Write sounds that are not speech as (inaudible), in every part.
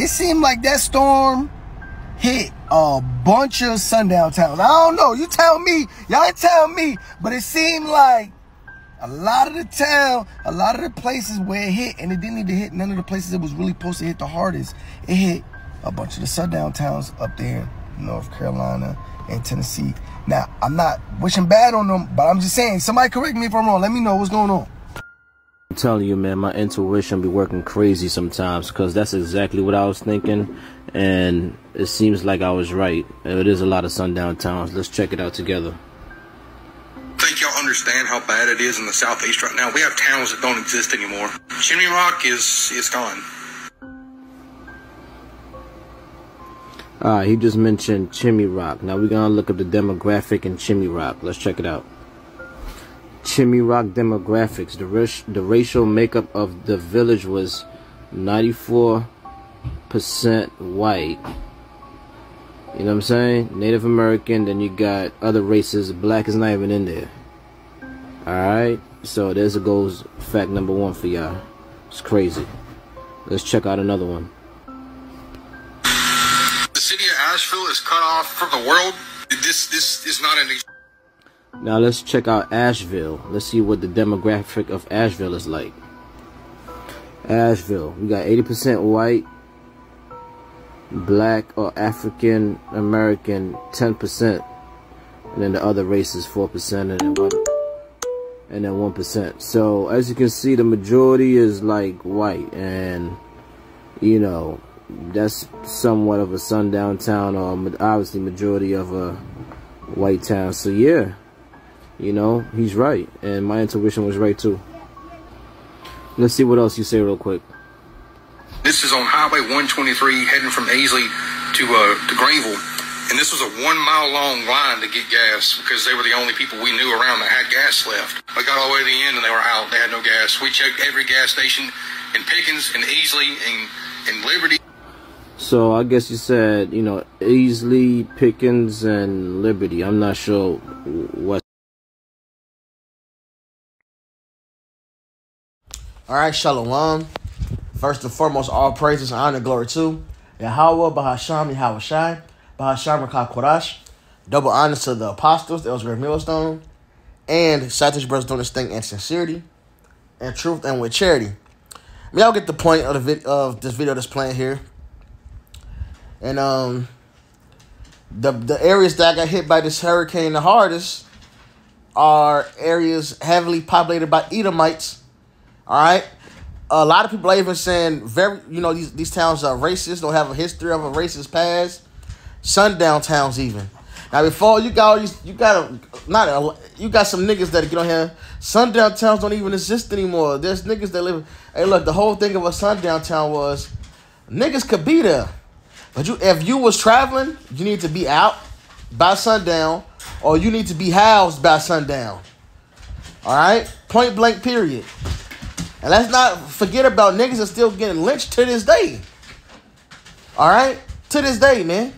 it seemed like that storm hit a bunch of sundown towns. I don't know. You tell me. Y'all tell me. But it seemed like a lot of the town, a lot of the places where it hit, and it didn't need to hit none of the places it was really supposed to hit the hardest. It hit a bunch of the sundown towns up there North Carolina and Tennessee. Now, I'm not wishing bad on them, but I'm just saying, somebody correct me if I'm wrong. Let me know what's going on. I'm telling you, man, my intuition be working crazy sometimes because that's exactly what I was thinking, and it seems like I was right. It is a lot of sundown towns. Let's check it out together. think y'all understand how bad it is in the southeast right now. We have towns that don't exist anymore. Chimney Rock is is gone. Alright, he just mentioned Chimney Rock. Now we're gonna look up the demographic in Chimney Rock. Let's check it out. Chimney Rock demographics. The, rac- the racial makeup of the village was 94% white. You know what I'm saying? Native American, then you got other races. Black is not even in there. Alright? So there's a goes fact number one for y'all. It's crazy. Let's check out another one. The city of Asheville is cut off from the world. This this is not an Now let's check out Asheville. Let's see what the demographic of Asheville is like. Asheville, we got 80% white, black or African American 10%, and then the other races 4% and then one and then 1%. So as you can see the majority is like white and you know that's somewhat of a sundown town or obviously majority of a white town. So yeah, you know, he's right. And my intuition was right too. Let's see what else you say real quick. This is on Highway 123 heading from Easley to uh, to Greenville. And this was a one mile long line to get gas because they were the only people we knew around that had gas left. I got all the way to the end and they were out. They had no gas. We checked every gas station in Pickens and Easley and, and Liberty. So I guess you said, you know, Easley, Pickens, and Liberty. I'm not sure what. All right, Shalom. First and foremost, all praises, and honor, glory to Yahweh, Bahasham, Yahweh Shai, Bahasham, Kodash. Double honors to the apostles, the Ellsworth Millstone, and Satish brothers doing this thing in sincerity and truth and with charity. I mean, y'all get the point of the vid- of this video that's playing here. And um, the the areas that got hit by this hurricane the hardest are areas heavily populated by Edomites. All right. A lot of people are even saying very, you know, these these towns are racist, don't have a history of a racist past. Sundown towns even. Now before you got all these, you got a not a, you got some niggas that get on here. Sundown towns don't even exist anymore. There's niggas that live. Hey, look, the whole thing of a sundown town was niggas could be there, but you if you was traveling, you need to be out by sundown, or you need to be housed by sundown. All right, point blank. Period. And let's not forget about niggas are still getting lynched to this day. All right, to this day, man.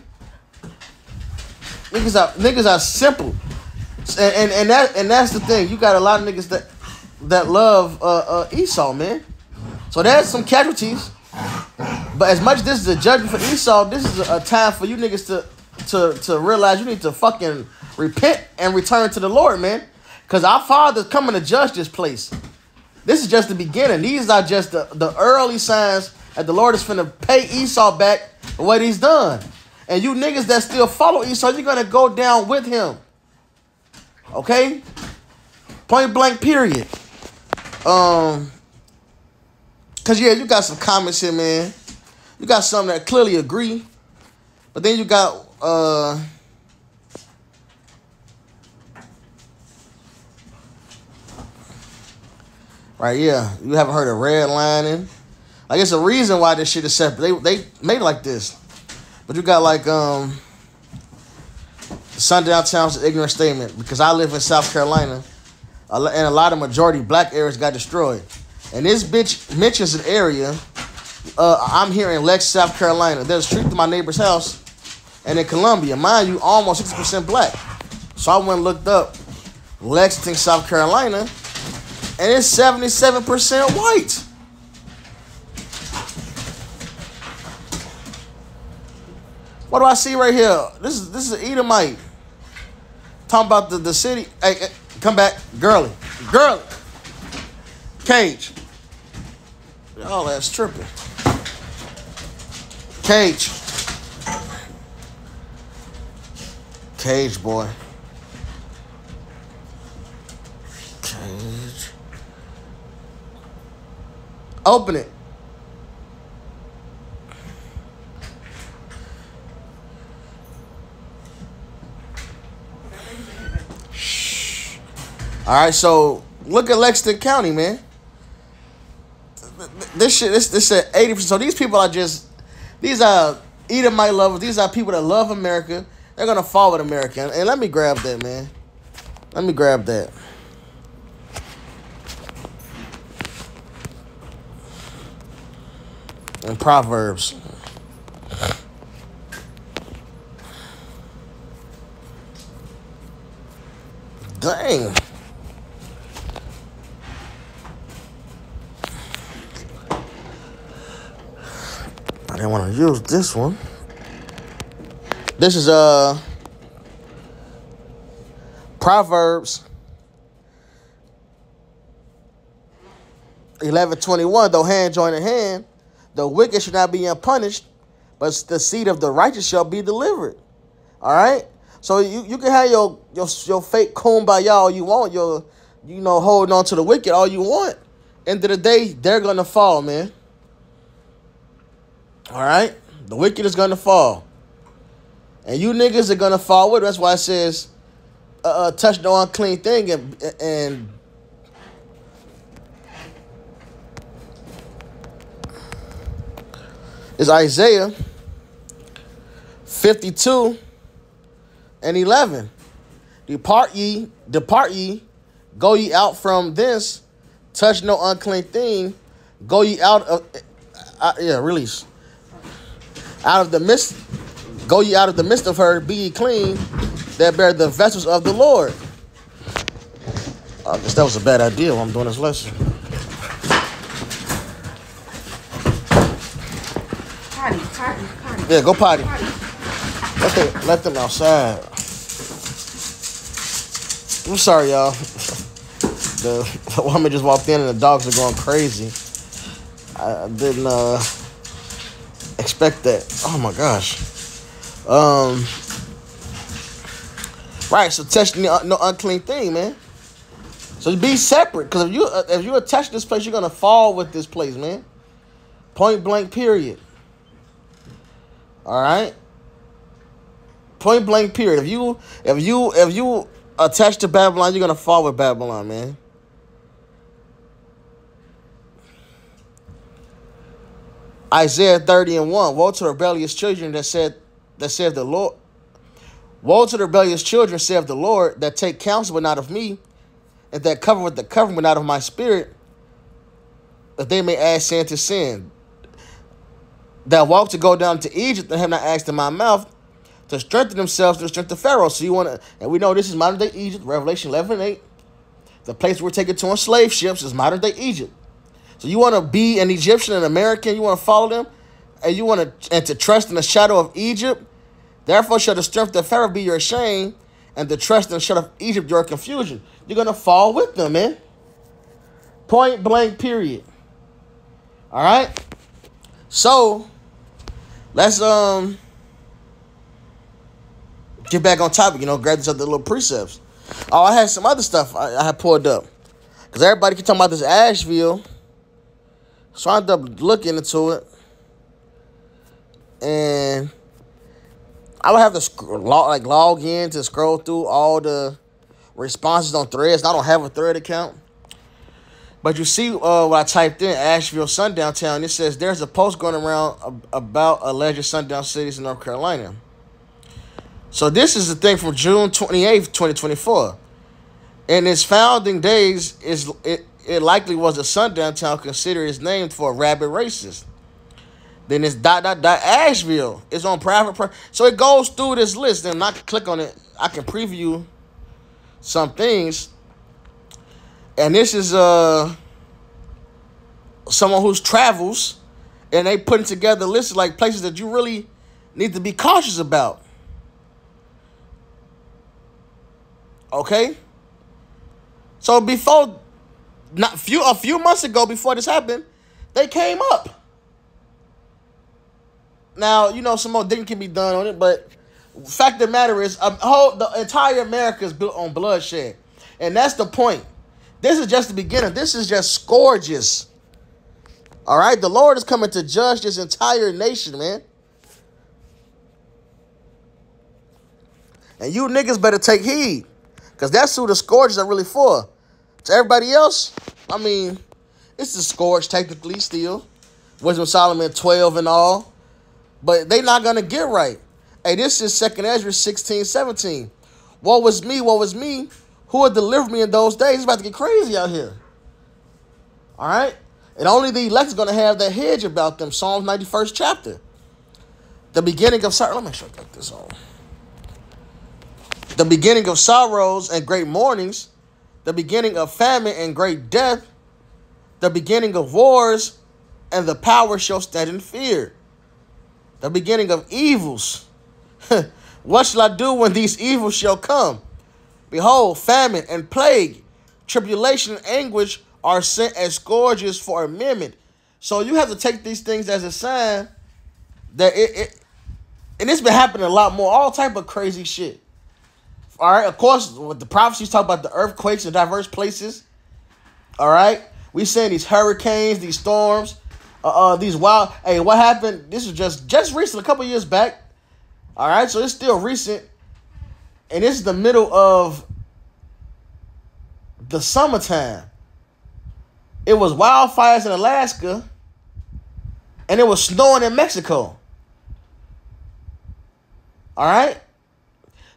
Niggas are niggas are simple, and and, and that and that's the thing. You got a lot of niggas that that love uh, uh, Esau, man. So there's some casualties. But as much as this is a judgment for Esau, this is a, a time for you niggas to to to realize you need to fucking repent and return to the Lord, man. Cause our Father's coming to judge this place. This is just the beginning. These are just the, the early signs that the Lord is finna pay Esau back for what he's done. And you niggas that still follow Esau, you're gonna go down with him. Okay? Point blank, period. Um, cause yeah, you got some comments here, man. You got some that clearly agree, but then you got uh Right, yeah. You haven't heard of redlining. Like it's a reason why this shit is separate. They they made it like this. But you got like um Sundown Town's an ignorant statement because I live in South Carolina, and a lot of majority black areas got destroyed. And this bitch mentions an area. Uh, I'm here in Lex, South Carolina. There's a street to my neighbor's house, and in Columbia, mind you, almost sixty percent black. So I went and looked up Lexington, South Carolina, and it's seventy-seven percent white. What do I see right here? This is this is Edomite. Talking about the, the city. Hey, come back, girly, girly. Cage. Y'all that's tripping. Cage. Cage boy. Cage. Open it. Shh. All right, so look at Lexington County, man. This shit, this this said eighty percent. So these people are just, these are Edomite lovers. These are people that love America. They're gonna fall with America. And, and let me grab that, man. Let me grab that. And Proverbs. Dang. I didn't want to use this one. This is uh Proverbs eleven twenty one. Though hand join in hand, the wicked should not be unpunished, but the seed of the righteous shall be delivered. All right. So you, you can have your your your fake kumbaya all you want, your you know holding on to the wicked all you want. End of the day, they're gonna fall, man. All right, the wicked is gonna fall, and you niggas are gonna fall with. That's why it says, uh, uh, "Touch no unclean thing," and and is Isaiah fifty-two and eleven. Depart ye, depart ye, go ye out from this, touch no unclean thing, go ye out of, uh, yeah, release out of the midst, go ye out of the midst of her, be ye clean, that bear the vessels of the Lord. I guess that was a bad idea I'm doing this lesson. Potty, potty, potty. Yeah, go potty. Let them, let them outside. I'm sorry, y'all. The, the woman just walked in and the dogs are going crazy. I, didn't uh, expect that. Oh my gosh. Um. Right. So touch no, no unclean thing, man. So be separate, because if you if you attach this place, you're gonna fall with this place, man. Point blank. Period. All right. Point blank. Period. If you if you if you attach to Babylon, you're gonna fall with Babylon, man. Isaiah 30 and 1. Woe to rebellious children that said that said the Lord. Woe to the rebellious children, saith the Lord, that take counsel but not of me, and that cover with the covering but not of my spirit, that they may add sin to sin. That walk to go down to Egypt and have not asked in my mouth to strengthen themselves to the strength of Pharaoh. So you want to, and we know this is modern day Egypt, Revelation 11 and 8. The place we're taken to on slave ships is modern day Egypt. So you want to be an Egyptian, an American, you want to follow them, and you want to and to trust in the shadow of Egypt. Therefore, shall the strength of Pharaoh be your shame, and the trust in the shadow of Egypt your confusion. You're gonna fall with them, man. Point blank. Period. All right. So let's um get back on topic. You know, grab these other little precepts. Oh, I had some other stuff I, I had pulled up because everybody keep talking about this Asheville. So I ended up looking into it, and I would have to sc- log, like log in to scroll through all the responses on threads. I don't have a thread account. But you see uh, what I typed in, Asheville Sundown Town, it says there's a post going around about alleged sundown cities in North Carolina. So this is the thing from June 28th, 2024. In its founding days, is it, it likely was a sundown town considered its name for a rabid racist. Then it's dot dot dot Asheville. It's on private. So it goes through this list, and I can click on it. I can preview some things. And this is uh someone who's travels, and they putting together lists like places that you really need to be cautious about. Okay? So before not few a few months ago before this happened, they came up. Now, you know, some more digging can be done on it, but fact of the matter is, um, whole the entire America is built on bloodshed, and that's the point. This is just the beginning. This is just scourges. All right, the Lord is coming to judge this entire nation, man. And you niggas better take heed, because that's who the scourges are really for. To everybody else, I mean, it's the scourge technically still. Wisdom Solomon 12 and all. But they not gonna get right. Hey, this is Second Ezra 16, 17. What was me? What was me? Who would deliver me in those days? It's about to get crazy out here. All right? And only the elect is gonna have that hedge about them. Psalms 91st chapter. The beginning of sorrow. Let me make sure I got this on. The beginning of sorrows and great mournings, the beginning of famine and great death, the beginning of wars, and the power shall stand in fear the beginning of evils. (laughs) what shall I do when these evils shall come? Behold, famine and plague, tribulation and anguish are sent as scourges for amendment. So you have to take these things as a sign that it, it and it's been happening a lot more, all type of crazy shit. All right, of course, with the prophecies talk about the earthquakes in diverse places. All right, we saying these hurricanes, these storms, uh, uh these wild. Hey, what happened? This is just just recent, a couple years back. All right, so it's still recent, and it's the middle of the summertime. It was wildfires in Alaska, and it was snowing in Mexico. All right,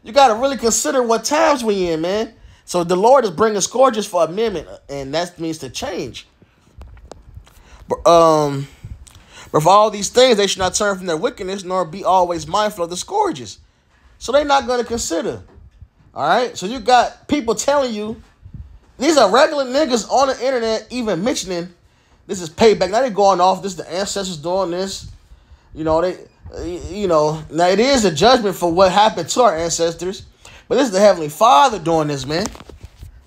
you got to really consider what times we in, man. So the Lord is bringing scourges for amendment, and that means to change. But, Um, but for all these things, they should not turn from their wickedness, nor be always mindful of the scourges. So they're not going to consider. All right. So you got people telling you these are regular niggas on the internet, even mentioning this is payback. Now they're going off. This the ancestors doing this. You know they. You know now it is a judgment for what happened to our ancestors, but this is the heavenly Father doing this, man.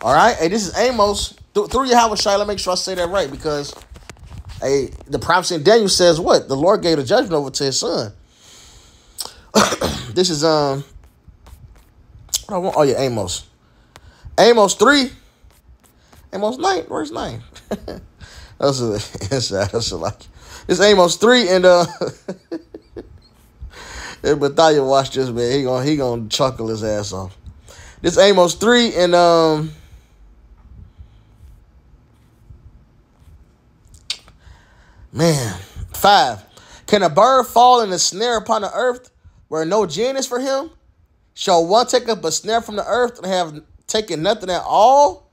All right. Hey, this is Amos through Yahweh Shai. Let me make sure I say that right because Hey, the prophecy in Daniel says what? The Lord gave the judgment over to his son. (coughs) this is um I want. Oh yeah, Amos. Amos 3. Amos 9. Where's 9? (laughs) that's a inside. (laughs) That's a like it's Amos 3 and uh (laughs) if Bathia watch this man, he gonna he gonna chuckle his ass off. This Amos 3 and um Man, five. Can a bird fall in a snare upon the earth where no gin is for him? Shall one take up a snare from the earth and have taken nothing at all?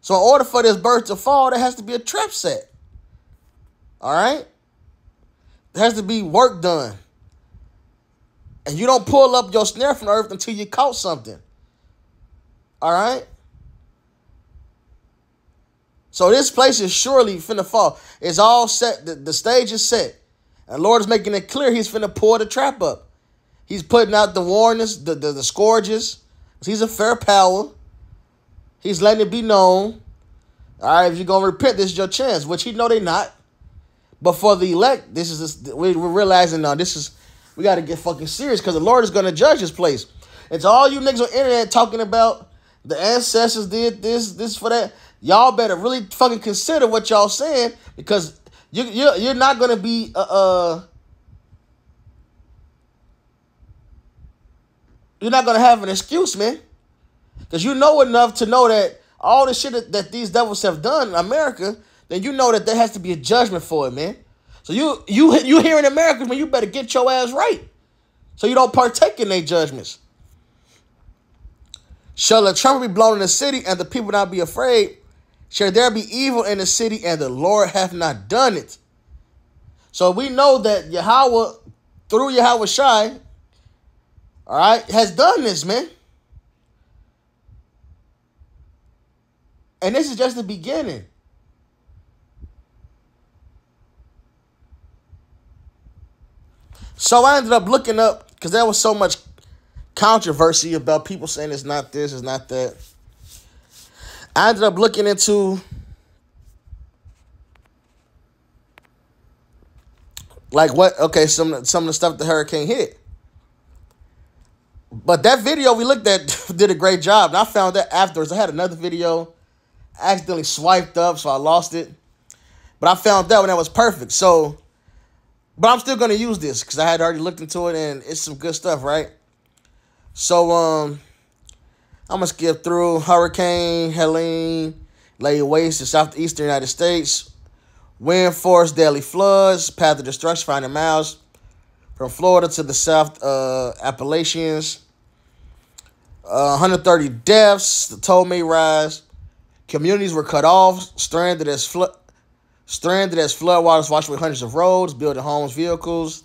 So, in order for this bird to fall, there has to be a trap set. All right? There has to be work done. And you don't pull up your snare from the earth until you caught something. All right? So this place is surely finna fall. It's all set. The, the stage is set. And Lord is making it clear he's finna pour the trap up. He's putting out the warnings, the, the, the scourges. He's a fair power. He's letting it be known. All right, if you're going to repent, this is your chance, which he know they not. But for the elect, this is we, we're realizing now this is, we got to get fucking serious because the Lord is going to judge this place. It's all you niggas on internet talking about the ancestors did this, this for that y'all better really fucking consider what y'all saying because you you you're not gonna be uh, uh you're not gonna have an excuse, man, because you know enough to know that all the shit that, that these devils have done in America, then you know that there has to be a judgment for it, man. So you you you here in America, man, you better get your ass right, so you don't partake in their judgments. Shall a trumpet be blown in the city, and the people not be afraid? Shall there be evil in the city and the Lord hath not done it? So we know that Yahweh, through Yahweh Shai, all right, has done this, man. And this is just the beginning. So I ended up looking up because there was so much controversy about people saying it's not this, it's not that. I ended up looking into like what okay, some some of the stuff the hurricane hit. But that video we looked at (laughs) did a great job. And I found that afterwards. I had another video, accidentally swiped up, so I lost it. But I found that one that was perfect. So, but I'm still gonna use this because I had already looked into it and it's some good stuff, right? So, um, I'm gonna skip through Hurricane Helene laid waste to southeastern United States. Wind force deadly floods, path of destruction, finding miles from Florida to the South uh, Appalachians. Uh, 130 deaths. The toll may rise. Communities were cut off, stranded as flood, stranded as floodwaters washed away hundreds of roads, building homes, vehicles.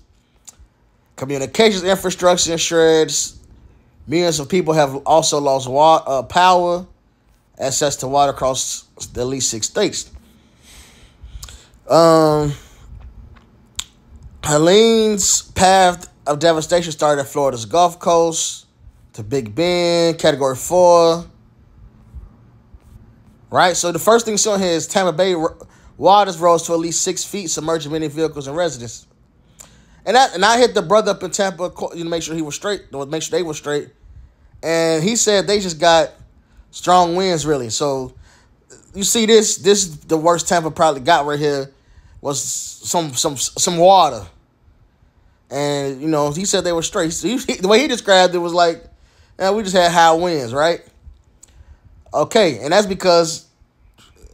Communications infrastructure in shreds. Millions of people have also lost water, uh, power, access to water across at least six states. Um, Helene's path of devastation started at Florida's Gulf Coast to Big Bend, Category 4. Right? So the first thing shown here is Tampa Bay waters rose to at least six feet, submerging many vehicles and residents. And that, and I hit the brother up in Tampa, know, make sure he was straight, make sure they were straight. And he said they just got strong winds, really. So you see this, this is the worst Tampa probably got right here was some some some water. And you know, he said they were straight. He, the way he described it was like, yeah, we just had high winds, right? Okay, and that's because,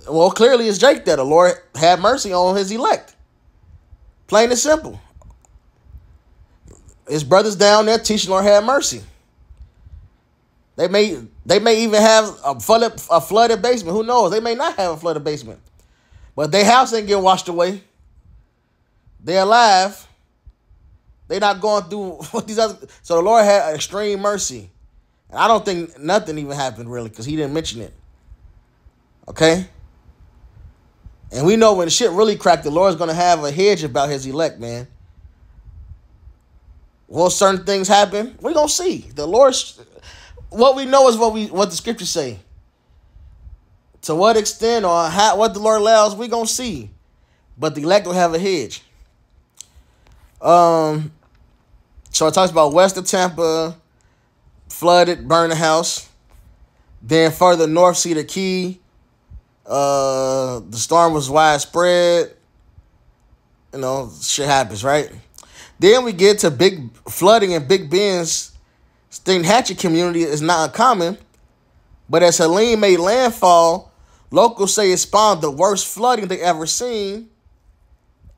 well, clearly it's Jake that the Lord had mercy on his elect. Plain and simple. His brothers down there teaching Lord had mercy. They may they may even have a flooded a flooded basement. Who knows? They may not have a flooded basement. But their house ain't get washed away. They're alive. They're not going through (laughs) what these other. So the Lord had extreme mercy. And I don't think nothing even happened really because he didn't mention it. Okay? And we know when shit really cracked, the Lord's going to have a hedge about his elect, man. Will certain things happen? We're to see. The Lord, What we know is what we what the scriptures say. To what extent or how what the Lord allows, we gonna see. But the elect will have a hedge. Um so it talks about west of Tampa, flooded, burned the house. Then further north, Cedar Key. Uh the storm was widespread. You know, shit happens, right? Then we get to big flooding in Big Bend's Steinhatchee community is not uncommon. But as Helene made landfall, Locals say it spawned the worst flooding they ever seen.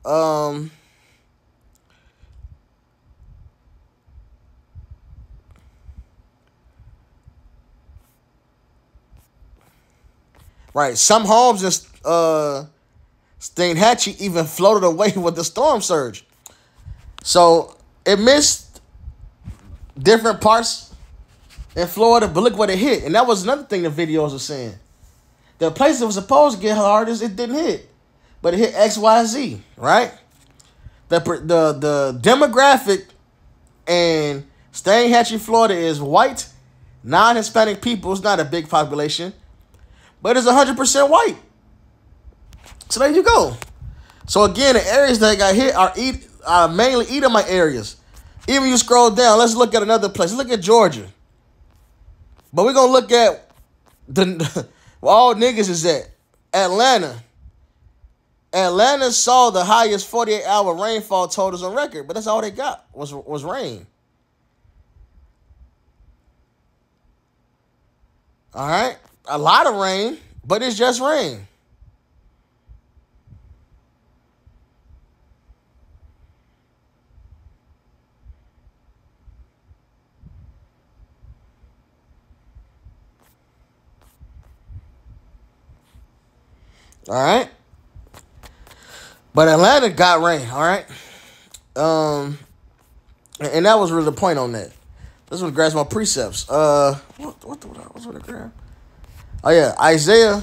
Um, right, some homes in uh, Steinhatchee even floated away (laughs) with the storm surge. So it missed different parts in Florida, but look what it hit. And that was another thing the videos were saying. The place that was supposed to get hardest, it didn't hit. But it hit XYZ, right? The the the demographic and in Steinhatchee, Florida is white, non-Hispanic people. It's not a big population, but it's 100% white. So there you go. So again, the areas that got hit are eat are mainly Edomite areas. Even you scroll down, let's look at another place. Look at Georgia. But we're gonna look at the (laughs) Well, all niggas is at Atlanta. Atlanta saw the highest 48 hour rainfall totals on record, but that's all they got was was rain. All right, a lot of rain, but it's just rain. All right. But Atlanta got rain, all right? Um and that was really the point on that. This was grabs my precepts. Uh what what the was what grab? Oh yeah, Isaiah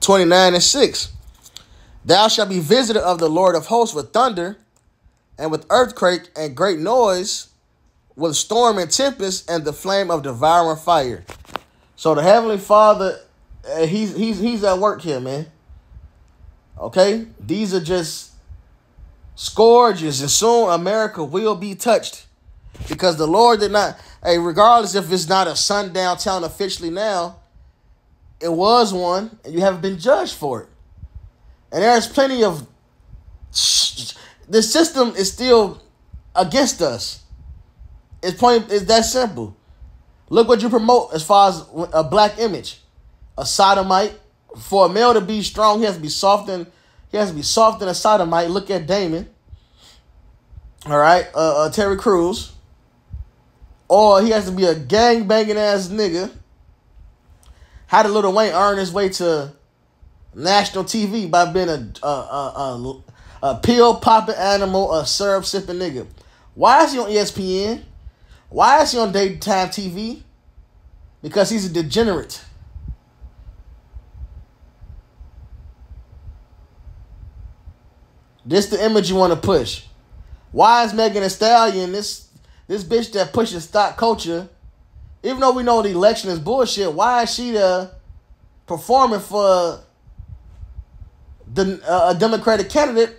Twenty nine and six. Thou shalt be visited of the Lord of hosts with thunder, and with earthquake and great noise, with storm and tempest, and the flame of devouring fire. So the Heavenly Father, uh, he's he's he's at work here, man. Okay, these are just scourges, and soon America will be touched because the Lord did not. Hey, regardless if it's not a sundown town officially now, it was one, and you haven't been judged for it. And there's plenty of the system is still against us. It's point is that simple. Look what you promote as far as a black image, a sodomite. For a male to be strong, he has to be soft and he has to be soft and a sodomite. Look at Damon. All right, uh, uh, Terry Crews. Or he has to be a gang banging ass nigga. How did Lil Wayne earn his way to national TV by being a a, a, a, a pill popping animal, a syrup sipping nigga? Why is he on ESPN? Why is he on daytime TV? Because he's a degenerate. This the image you want to push. Why is Megan Thee Stallion this this bitch that pushes stock culture? Even though we know the election is bullshit, why is she the performing for the uh, a Democratic candidate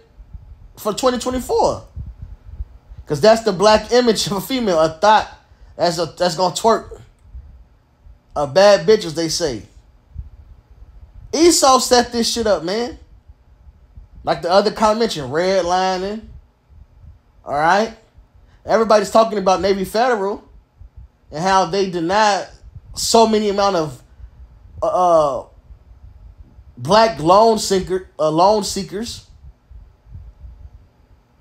for 2024? Cause that's the black image of a female, a thought that's a that's gonna twerk. A bad bitch, as they say. Esau set this shit up, man. Like the other comment mentioned, redlining. All right. Everybody's talking about Navy Federal and how they denied so many amount of uh, uh black loan seeker uh, loan seekers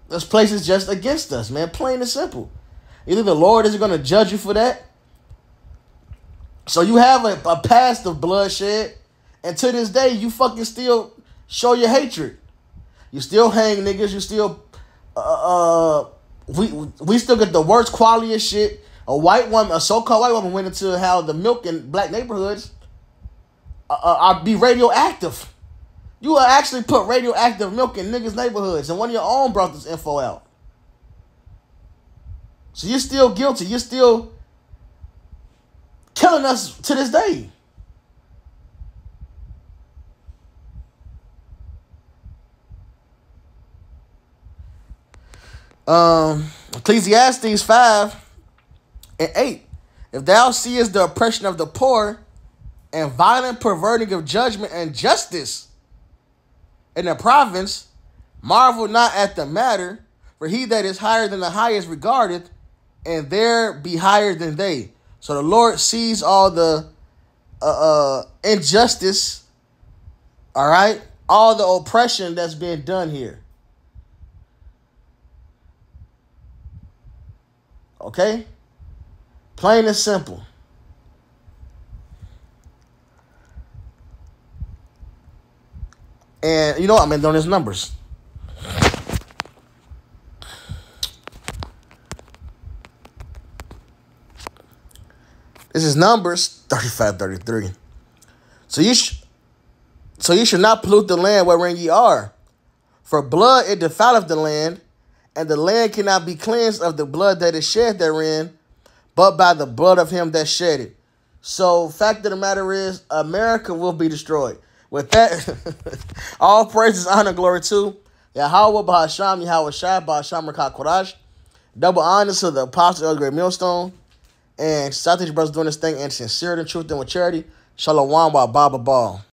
this place is just against us, man. Plain and simple. Either the Lord is going to judge you for that. So you have a, a past of bloodshed, and to this day, you fucking still show your hatred. You still hang niggas. You still, uh, uh we we still get the worst quality of shit. A white woman, a so-called white woman, went into how the milk in black neighborhoods uh, uh, be radioactive. You actually put radioactive milk in niggas' neighborhoods, and one of your own brought this info out. So you're still guilty. You're still killing us to this day. Um, Ecclesiastes 5 and 8. If thou seest the oppression of the poor and violent perverting of judgment and justice, in the province, marvel not at the matter, for he that is higher than the highest regardeth, and there be higher than they. So the Lord sees all the uh, uh, injustice, all right, all the oppression that's being done here. Okay? Plain and simple. And you know, I mean, on his numbers. This is Numbers 35 33. So you, sh- so you should not pollute the land wherein ye are. For blood it defileth the land, and the land cannot be cleansed of the blood that is shed therein, but by the blood of him that shed it. So, fact of the matter is, America will be destroyed. With that, (laughs) all praises, honor, glory to Yahweh, Bahasham, Yahweh Shai, Bahasham, Rakat. Double honor to the apostle of the great millstone. And Southeast Brothers doing this thing in sincerity, truth, and with charity. Shalom, wa Baba Ball.